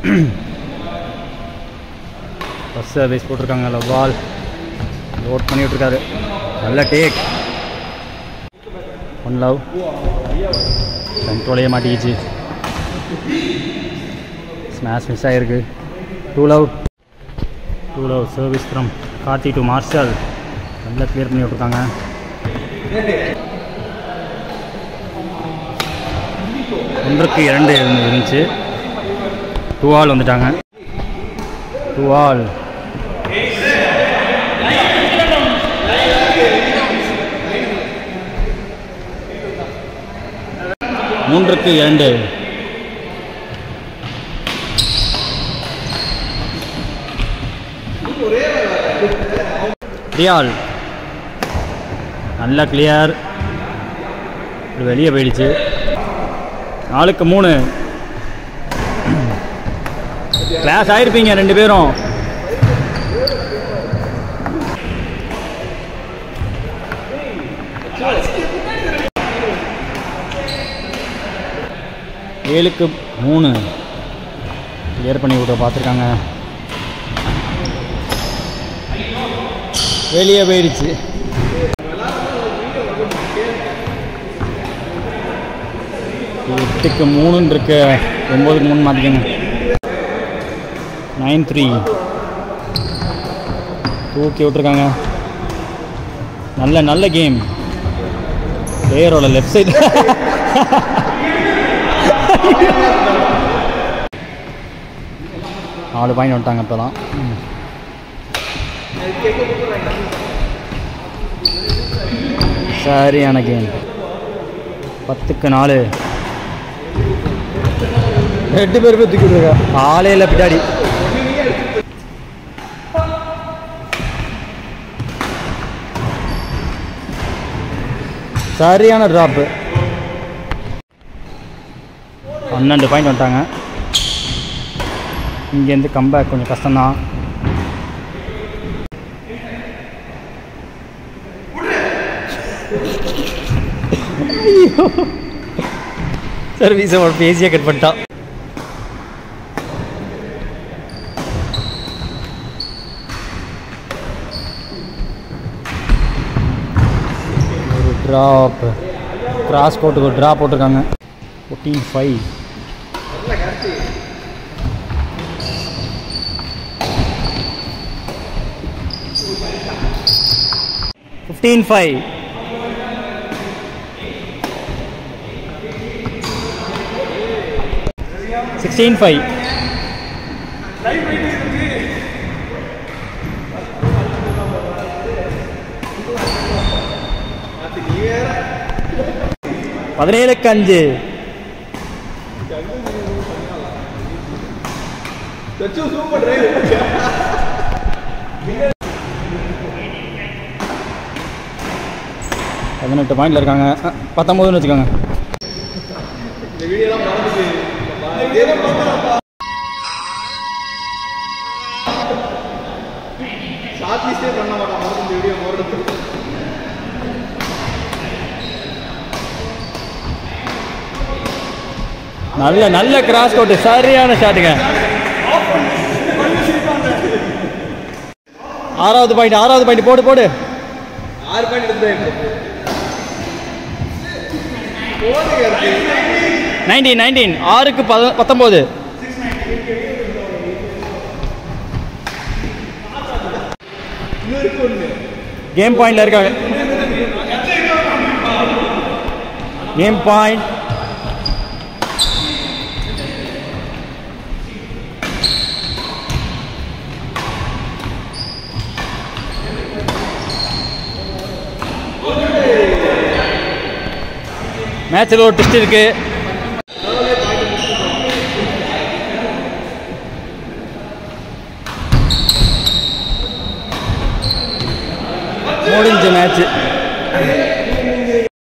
First service போட்டிருக்காங்க லவ்வால் load பண்ணி விட்ருக்காரு நல்ல டேக் ஒன் லவ் கண்ட்ரோலே மாட்டிக்கிச்சு. ஸ்மாஷ் மிஸ் ஆகிருக்கு two love two love service from Karthi to Marshal நல்லா கிளியர் பண்ணி விட்ருக்காங்க ஒன்றுக்கு இரண்டு இருந்துச்சு. டூ ஆல் வந்துட்டாங்க. டூ ஆல் மூன்றுக்கு இரண்டு. ரியால் நல்லா கிளியர் வெளியே போயிடுச்சு. நாலுக்கு மூணு. கிளாஸ் ஆயிருப்பீங்க ரெண்டு பேரும். ஏழுக்கு மூணு. கிளியர் பண்ணி விட பார்த்துருக்காங்க. வெளியே போயிடுச்சு எட்டுக்கு மூணுன்னு இருக்கு. ஒம்போதுக்கு மூணு மாற்றிக்கோங்க நைன் த்ரீ. தூக்கி விட்ருக்காங்க நல்ல நல்ல கேம். பிளேயரோட லெஃப்ட் சைடு. நாலு பாயிண்ட் வந்துட்டாங்க இப்போ தான் சரியான கேம். பத்துக்கு நாலு. ரெண்டு பேருமே தூக்கி ஆளே இல்லை பின்னாடி. சரியான ட்ராப்பு பன்னெண்டு பாயிண்ட் வந்துட்டாங்க. இங்கேருந்து கம்பேக் கொஞ்சம் கஷ்டம்தான். சர்வீஸ் பேசியே கட் பண்ணிட்டான் ஒரு ட்ராப் கிராஸ் கோட்டுக்கு ஒரு ட்ராப் போட்டிருக்காங்க. Fourteen five fifteen five sixteen five பதினேழுக்கு அஞ்சு. பதினெட்டு பாயிண்டில் இருக்காங்க. பத்தொம்போதுன்னு வச்சுக்கோங்க. நல்ல நல்ல கிராஸ் கோட்டு சரியான ஷாட்டுங்க ஆறாவது பாயிண்ட் ஆறாவது பாயிண்ட் போடு போடு. ஆறு பாயிண்ட் நைன்டீன் நைன்டீன் ஆறுக்கு பத பத்தொம்போது. கேம் பாயிண்ட்ல இருக்காங்க. கேம் பாயிண்ட் மேட்சில் ஒரு டெஸ்ட் இருக்கு. முடிஞ்ச மேட்ச்